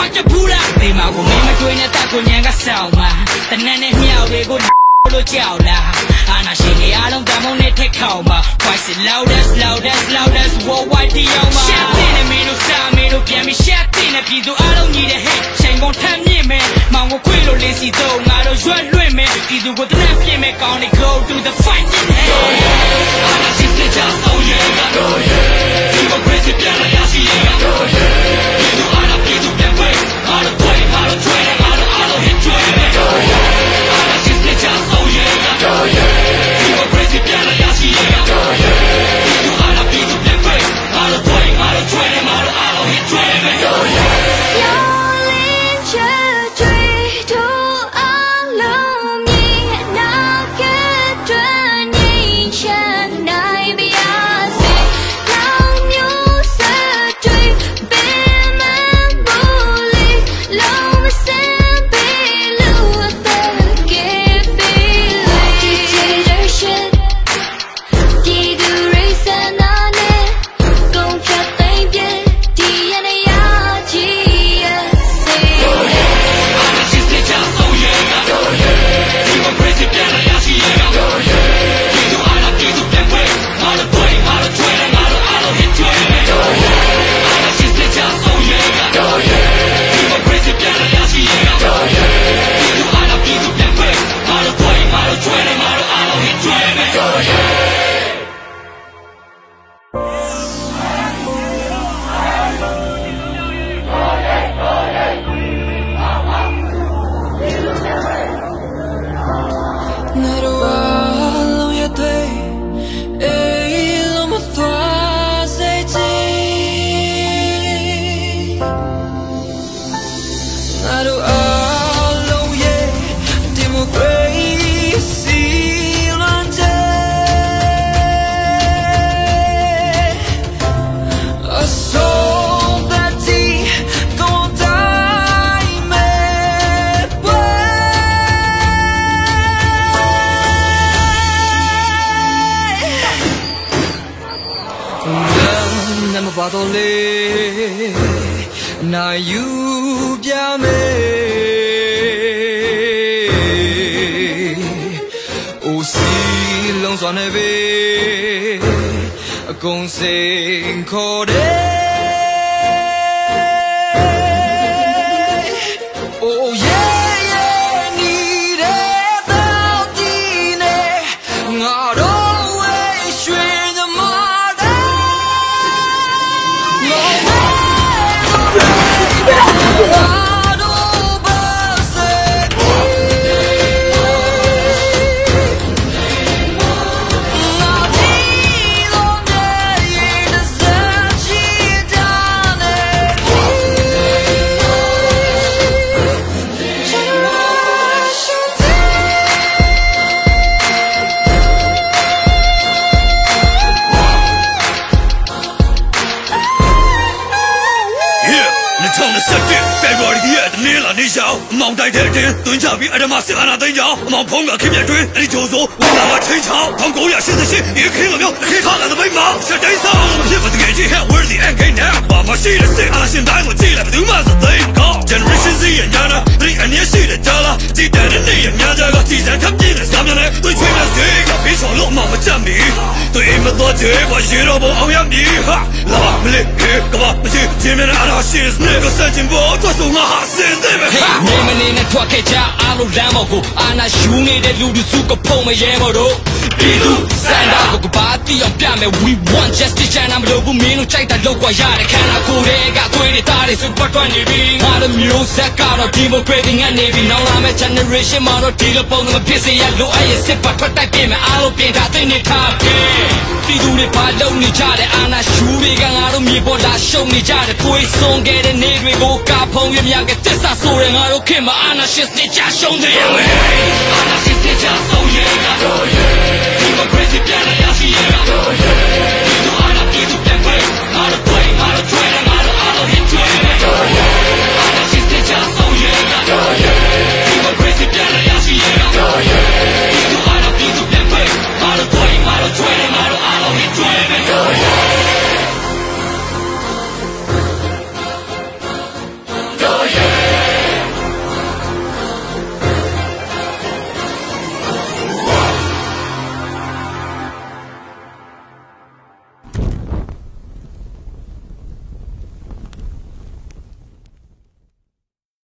တဲ့မြေခွေလို့ကောင်းဖတ်ကြဘူးလားဒီမှာကိုမင်းမတွေးနဲ့တက်ကိုညံကဆောင်မှာတနက်နဲ့မြောက်တွေကိုလို့ကြောက်လားအာနာရှင်တွေအားလုံးတမုံနဲ့ထက်ခေါင်မှာ voice is loudest loudest loudest worldwide ဒီအောင်မှာရှက်တဲ့မင်းတို့စာမင်းတို့ပြန်ပြီးရှက်တဲ့ပြည်သူအားလုံးညီတဲ့ hate ချိန်ကုန်ထမ်းမြင့်မယ်မောင်ကိုခွေလို့လေးစီတော့ငါတို့ရွက်လွင့်မယ်ပြည်သူကိုတနက်ပြင့်မယ်ကောင်းနေ go to the fight 有灵泉。 နမပါတော့လေနိုင်ယူပြမယ်အိုစီလုံးစွာနေပဲအကုန်စိန်ခေါ်တယ် စ်အာဏာသိမ်းကြောင်းအမောင်ဖုံးကခင်ဗျတွင်းအဲ့ဒီဂျိုးစိုးဝလာမချင်းချောင်း1988ရေခင်းလိုမျိုးအခင်းခါလာတဲ့မိမောင်ရှက်တိုင်းဆောင်မဖြစ်မတကယ်ကြီး hell where's the end game now ဘာမှရှိတဲ့စစ်အာဏာရှင်တိုင်းကိုကြည့်လိုက်ဘယ်သူမှစသိမ်းကော generation Z ရဲ့ညာနာဒီအနည်းရှိတဲ့ကြားလားကြည်တန်တဲ့နေ့ရဲ့များကြကကြည် တွေ့အိမ်မတော်ချေဘာရေတော့ဘောအောင်ရမည်ဟာလာမလေးခေကဘာမရှိချင်းမြန်အာဏာရှင်စနေကစချင်ဘောတော့ဆုံးငါဟာစင်တယ်ပဲနေမနေနဲ့ထွက်ခဲ့ကြ အားလုံးလမ်းပေါ်ကိုအာနာယူနေတဲ့လူလူစုကဖုံမရဲမတို့ပြည်သူစန္ဒကိုကဘာတီအောင်ပြမယ် we want justice ချမ်းမလို့ဘူးမင်းတို့ကြိုက်တာလောက်ကွာရတဲ့ခန္ဓာကိုယ်တွေကသွေးတွေတားတွေစပတ်တွန်းနေပြီငါတို့မျိုးဆက်ကတော့ democratic ငတ်နေပြီနောက်လာမယ့် generation မှာတော့ဒီလိုပုံစံမဖြစ်စေရလို့အဲ့ရစစ်ပတ်ထွက်တိုက်ပြင်မယ်အားလုံးပြင်ထားသိနေထားပြီပြည်သူတွေဘာလုပ်နေကြတယ်အာနာယူတွေကငါတို့မြေပေါ်လာရှုံနေကြတယ်ကိုယ်ဆုံးခဲ့တဲ့နေတွေကိုကဖုံးရမြကတစ္ဆာဆိုရင်ငါတို့ခင်မအာနာရှစ်စစ်ချရှုံးတယ်ရမယ်အာနာရှစ်စစ်ချဆုံးရကတော့ yeah democracy ပြန်လာရရှိရတော့ yeah